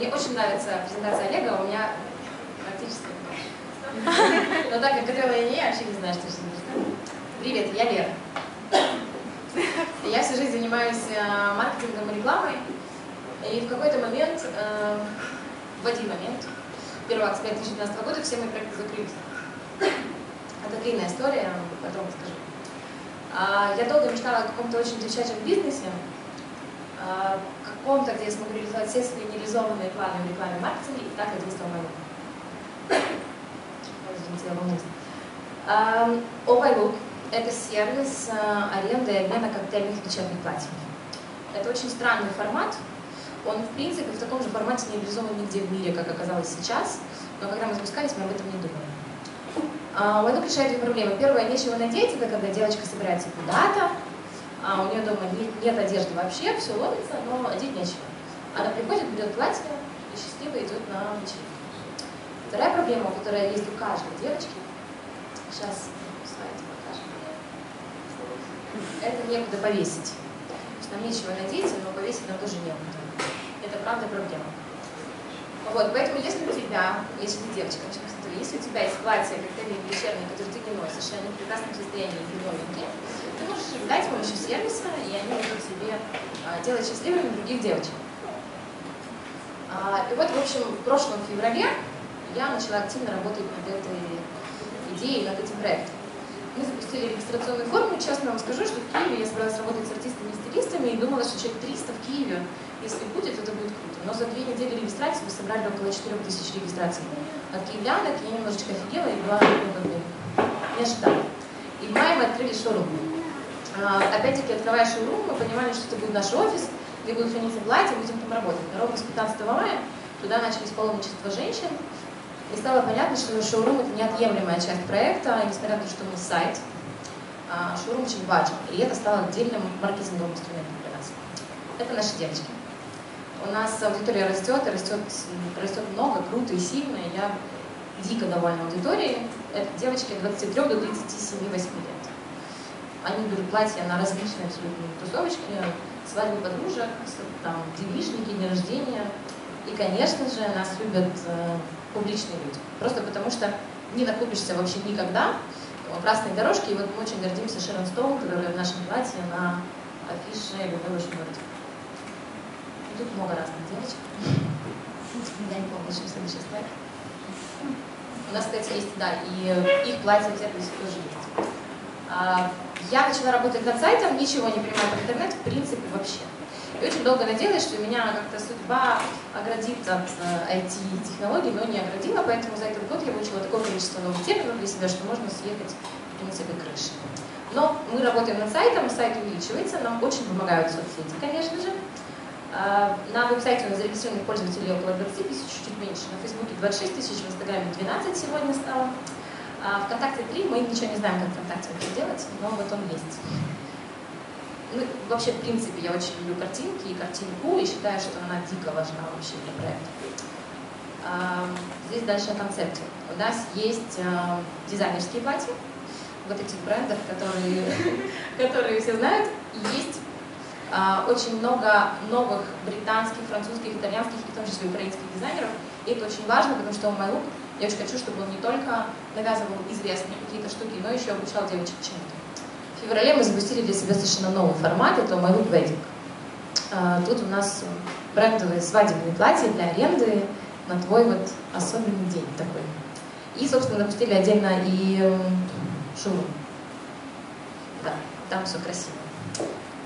Мне очень нравится презентация Олега, у меня практически Но так как говорила я не, я вообще не знаю, что это Привет, я Лера. Я всю жизнь занимаюсь э, маркетингом и рекламой. И в какой-то момент, э, в один момент, 1 октября 2019 года, все мои проекты закрылись. Это длинная история, потом расскажу. А, я долго мечтала о каком-то очень девчачьем бизнесе, каком-то, где я смогу реализовать все свои нереализованные планы в рекламе и маркетинге, и так единство мое. Извините, я волнуюсь. Overlook – это сервис а, аренды и обмена коктейльных вечерних платьев. Это очень странный формат. Он, в принципе, в таком же формате не реализован нигде в мире, как оказалось сейчас. Но когда мы запускались, мы об этом не думали. А, Войнук решает две проблемы. Первое, нечего надеть, это когда девочка собирается куда-то, а у нее дома нет, нет одежды вообще, все ломится, но одеть нечего. Она приходит, берет платье и счастливо идет на вечеринку. Вторая проблема, которая есть у каждой девочки, сейчас слайд покажем, это некуда повесить. То есть нам нечего надеть, но повесить нам тоже некуда. Это правда проблема. Вот, поэтому если у тебя, если ты девочка, если у тебя есть платье, коктейли вечерние, которые ты не носишь, и они в прекрасном состоянии и новенькие, ты можешь дать с помощью сервиса, и они будут себе а, делать счастливыми других девочек. А, и вот, в общем, в прошлом феврале я начала активно работать над этой идеей, над этим проектом. Мы запустили регистрационную форму. Честно вам скажу, что в Киеве я собиралась работать и думала, что человек 300 в Киеве, если будет, это будет круто. Но за две недели регистрации мы собрали около 4000 регистраций. От киевлянок я немножечко офигела и была как бы, не ожидала. И в мае мы открыли шоурум. А, опять-таки, открывая шоурум, мы понимали, что это будет наш офис, где будут храниться платья, будем там работать. Ровно с 15 мая туда начались паломничества женщин, и стало понятно, что шоурум – это неотъемлемая часть проекта, несмотря на то, что мы сайт, шоурум очень важен, и это стало отдельным маркетинговым инструментом для нас. Это наши девочки. У нас аудитория растет, и растет, растет много, круто и сильно, и я дико довольна аудиторией. Это девочки от 23 до 37-8 лет. Они берут платья на различные абсолютно тусовочки, свадьбы подружек, там, девичники, дни рождения. И, конечно же, нас любят э, публичные люди. Просто потому что не накупишься вообще никогда красной дорожке. И вот мы очень гордимся Шерон Стоун, которая в нашем платье на афише «Любовь очень городе». Тут много разных девочек. Я не помню, что следующий слайд. У нас, кстати, есть, да, и их платье в сервисе тоже есть. А, я начала работать над сайтом, ничего не понимаю про интернет, в принципе, вообще. И очень долго надеялась, что меня как-то судьба оградит от IT-технологий, э, но не оградила, поэтому за этот год я выучила такое количество новых терминов для себя, что можно съехать, в принципе, крыши. Но мы работаем над сайтом, сайт увеличивается, нам очень помогают соцсети, конечно же. А, на веб-сайте у нас зарегистрированных пользователей около 20 тысяч, чуть меньше. На Фейсбуке 26 тысяч, в Инстаграме 12 сегодня стало. А ВКонтакте 3, мы ничего не знаем, как ВКонтакте это делать, но вот он есть. Ну, вообще, в принципе, я очень люблю картинки и картинку, и считаю, что она дико важна вообще для проекта. А, здесь дальше о концепте. У нас есть а, дизайнерские платья, вот этих брендов, которые, которые все знают. Есть очень много новых британских, французских, итальянских и в том числе украинских дизайнеров. И это очень важно, потому что у MyLook я очень хочу, чтобы он не только навязывал известные какие-то штуки, но еще обучал девочек чему-то. В феврале мы запустили для себя совершенно новый формат, это Look Wedding. А, тут у нас брендовые свадебные платья для аренды на твой вот особенный день такой. И, собственно, запустили отдельно и шоурум. Да, там все красиво.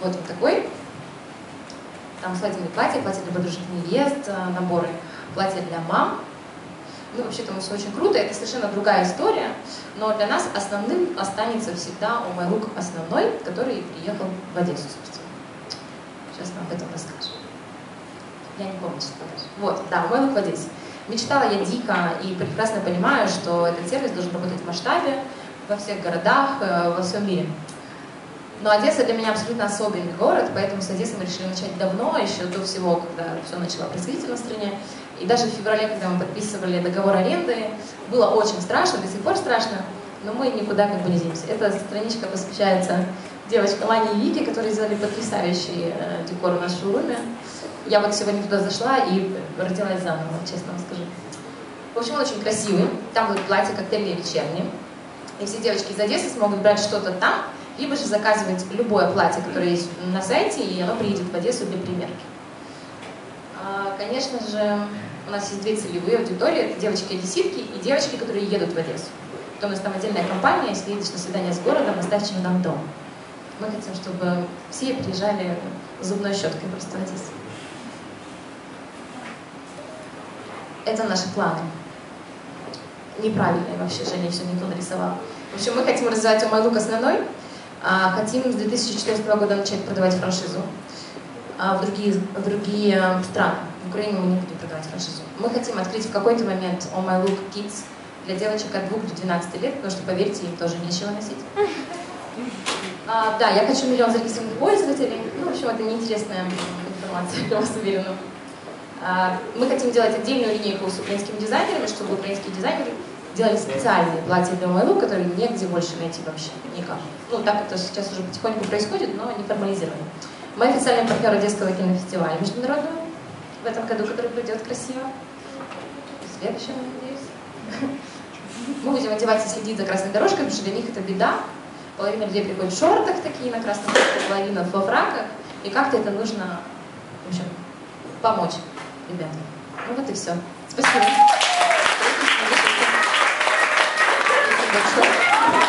Вот он такой. Там свадебные платья, платья для подружек невест, а, наборы платья для мам, ну, вообще там все очень круто, это совершенно другая история, но для нас основным останется всегда у Майлук основной, который приехал в Одессу, собственно. Сейчас мы об этом расскажем. Я не помню, что дальше. Вот, да, Майлук в Одессе. Мечтала я дико и прекрасно понимаю, что этот сервис должен работать в масштабе, во всех городах, э, во всем мире. Но Одесса для меня абсолютно особенный город, поэтому с Одессой мы решили начать давно, еще до всего, когда все начало происходить в стране. И даже в феврале, когда мы подписывали договор аренды, было очень страшно, до сих пор страшно, но мы никуда как бы не денемся. Эта страничка посвящается девочка Маня и Вики, которые сделали потрясающий э, декор в нашем шоуруме. Я вот сегодня туда зашла и родилась заново, честно вам скажу. В общем, он очень красивый. Там будет платье коктейльное вечернее. И все девочки из Одессы смогут брать что-то там, либо же заказывать любое платье, которое есть на сайте, и оно приедет в Одессу для примерки. А, конечно же, у нас есть две целевые аудитории. Это девочки-одесситки и девочки, которые едут в Одессу. Потом у нас там отдельная компания, если едешь на свидание с городом, оставь чемодан дома. Мы хотим, чтобы все приезжали зубной щеткой просто в Одессу. Это наши планы. Неправильные вообще, Женя все не то нарисовал. В общем, мы хотим развивать Омайлук основной, хотим с 2014 года начать продавать франшизу а, в другие, в другие страны. В Украине мы не будем продавать франшизу. Мы хотим открыть в какой-то момент Oh My Look Kids для девочек от 2 до 12 лет, потому что, поверьте, им тоже нечего носить. А, да, я хочу миллион зарегистрированных пользователей. Ну, в общем, это неинтересная информация для вас, уверена. А, мы хотим делать отдельную линейку с украинскими дизайнерами, чтобы украинские дизайнеры делали специальные платья для MyLook, которые негде больше найти вообще никак. Ну, так это сейчас уже потихоньку происходит, но не формализировано. Мы официальный партнер Одесского кинофестиваля международного в этом году, который пройдет красиво. В следующем, надеюсь. Мы будем одеваться и следить за красной дорожкой, потому что для них это беда. Половина людей приходит в шортах такие на красном, половина во фраках. И как-то это нужно, в общем, помочь ребятам. Ну вот и все. Спасибо. Спасибо большое.